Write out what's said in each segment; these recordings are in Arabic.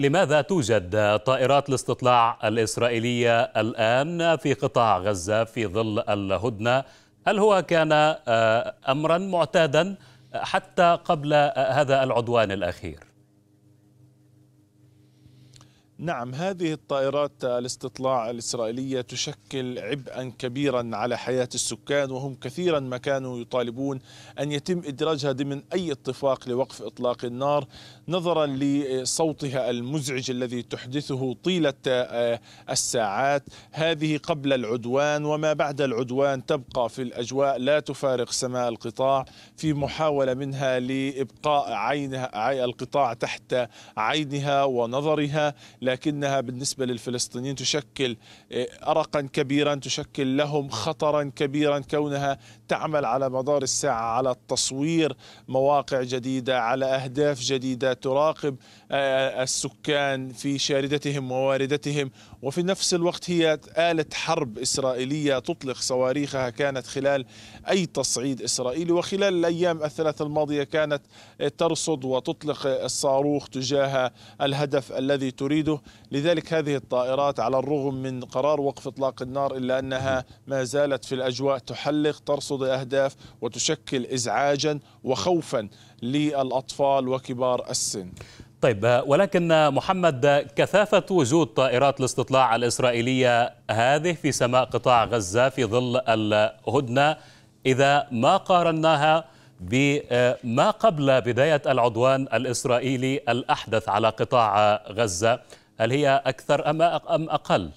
لماذا توجد طائرات الاستطلاع الإسرائيلية الآن في قطاع غزة في ظل الهدنة؟ هل هو كان أمرا معتادا حتى قبل هذا العدوان الأخير؟ نعم هذه الطائرات الاستطلاع الإسرائيلية تشكل عبئا كبيرا على حياة السكان وهم كثيرا ما كانوا يطالبون أن يتم إدراجها ضمن أي اتفاق لوقف إطلاق النار نظرا لصوتها المزعج الذي تحدثه طيلة آه، الساعات. هذه قبل العدوان وما بعد العدوان تبقى في الأجواء لا تفارق سماء القطاع في محاولة منها لإبقاء عينها القطاع تحت عينها ونظرها. لكنها بالنسبة للفلسطينيين تشكل آه، أرقا كبيرا تشكل لهم خطرا كبيرا كونها تعمل على مدار الساعة على تصوير مواقع جديدة على أهداف جديدة تراقب آه، السكان في شاردتهم وواردتهم. وفي نفس الوقت هي آلة حرب إسرائيلية تطلق صواريخها كانت خلال أي تصعيد إسرائيلي. وخلال الأيام الثلاث الماضية كانت ترصد وتطلق الصاروخ تجاه الهدف الذي تريده. لذلك هذه الطائرات على الرغم من قرار وقف إطلاق النار إلا أنها ما زالت في الأجواء تحلق ترصد أهداف وتشكل إزعاجا وخوفا للأطفال وكبار السن. طيب ولكن محمد كثافة وجود طائرات الاستطلاع الإسرائيلية هذه في سماء قطاع غزة في ظل الهدنة إذا ما قارناها بما قبل بداية العدوان الإسرائيلي الأحدث على قطاع غزة؟ هل هي أكثر أم أقل؟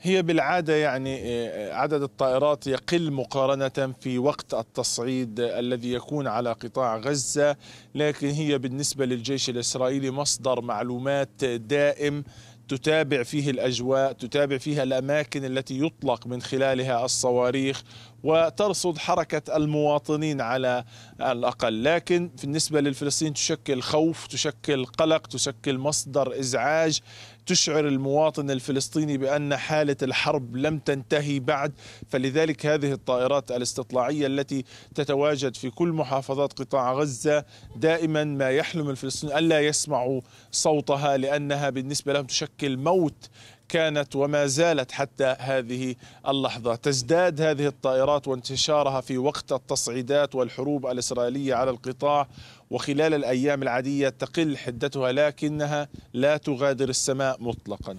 هي بالعادة يعني آه، عدد الطائرات يقل مقارنة في وقت التصعيد الذي يكون على قطاع غزة لكن هي بالنسبة للجيش الإسرائيلي مصدر معلومات دائم تتابع فيه الأجواء، تتابع فيها الأماكن التي يطلق من خلالها الصواريخ وترصد حركة المواطنين على الأقل، لكن بالنسبة للفلسطينيين تشكل خوف، تشكل قلق، تشكل مصدر إزعاج، تشعر المواطن الفلسطيني بأن حالة الحرب لم تنتهي بعد، فلذلك هذه الطائرات الاستطلاعية التي تتواجد في كل محافظات قطاع غزة دائما ما يحلم الفلسطينيين ألا يسمعوا صوتها لأنها بالنسبة لهم تشكل موت كانت وما زالت حتى هذه اللحظة. تزداد هذه الطائرات وانتشارها في وقت التصعيدات والحروب الإسرائيلية على القطاع وخلال الأيام العادية تقل حدتها لكنها لا تغادر السماء مطلقا.